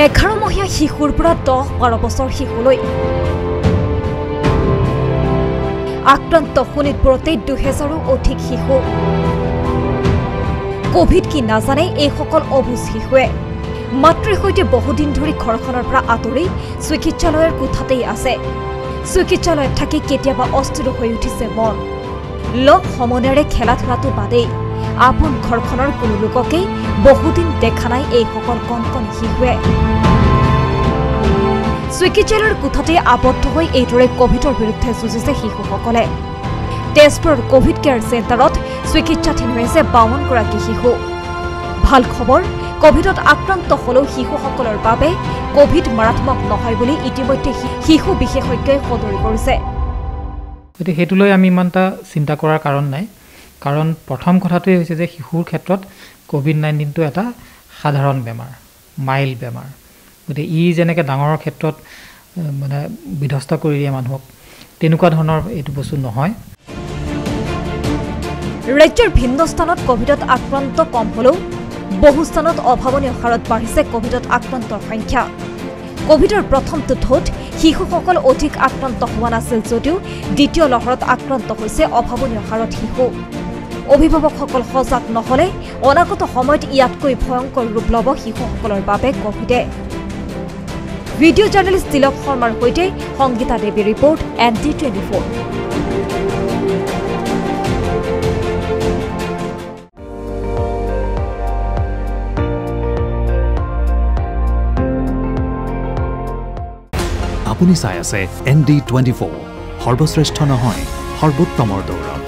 এঘাৰমহীয়া শিশুৰ পৰা দহ বাৰ বছৰ শিশুলৈ। আক্ৰান্ত শোণিতপুৰতে দুহেজাৰো অধিক শিশু। কভিড কি নাজানে এইসকল অবুজ শিশুৱে। মাতৃৰ সৈতে বহুদিন ধৰি ঘৰখনৰ পৰা আঁতৰি চিকিৎসালয়ৰ কোঠাতেই আছে। চিকিৎসালয়ত থাকি কেতিয়াবা অস্থিৰ হৈ উঠিছে মন। লগ সমনেৰে খেলা ধূলাটো বাদেই। আপোন ঘৰখনৰ কোনো লোককেই বহুদিন দেখা নাই এইসকল কণ কণ শিশুৱে। চিকিৎসালয়ৰ কোঠাতে আবদ্ধ হৈ এইদৰে কভিডৰ বিৰুদ্ধে যুঁজিছে শিশুসকলে। তেজপুৰৰ কভিড কেয়াৰ চেণ্টাৰত চিকিৎসাধীন হৈ আছে বাৱনগৰাকী শিশু। ভাল খবৰ কভিডত আক্ৰান্ত হলেও শিশুসকলৰ বাবে কভিড মাৰাত্মক নহয় বুলি ইতিমধ্যে শিশু বিশেষজ্ঞই সদৰি কৰিছে। গতিকে সেইটো লৈ আমি ইমান এটা চিন্তা কৰাৰ কাৰণ নাই। কাৰণ প্ৰথম কথাটোৱেই হৈছে যে শিশুৰ ক্ষেত্ৰত ক'ভিড নাইণ্টিনটো এটা সাধাৰণ বেমাৰ মাইল্ড বেমাৰ। গতিকে ই যেনেকৈ ডাঙৰৰ ক্ষেত্ৰত মানে বিধ্বস্ত কৰি দিয়ে মানুহক তেনেকুৱা ধৰণৰ এইটো বস্তু নহয়। ৰাজ্যৰ ভিন্ন স্থানত কভিডত আক্ৰান্ত কম হলেও বহু স্থানত অভাৱনীয় হাৰত বাঢ়িছে কভিডত আক্ৰান্তৰ সংখ্যা। কভিডৰ প্ৰথমটো ঢৌত শিশুসকল অধিক আক্ৰান্ত হোৱা নাছিল যদিও দ্বিতীয় লহৰত আক্ৰান্ত হৈছে অভাৱনীয় হাৰত শিশু। অভিভাৱকসকল সজাগ নহলে অনাগত সময়ত ইয়াতকৈ ভয়ংকৰ ৰূপ ল'ব শিশুসকলৰ বাবে কভিডে। ভিডিঅ' জাৰ্নেলিষ্ট তিলক শৰ্মাৰ সৈতে Sangeeta Devi report N D twenty four. আপুনি চাই আছে এন ডি টুৱেণ্টি ফ'ৰ। সৰ্বশ্ৰেষ্ঠ নহয় সৰ্বোত্তমৰ দৌৰা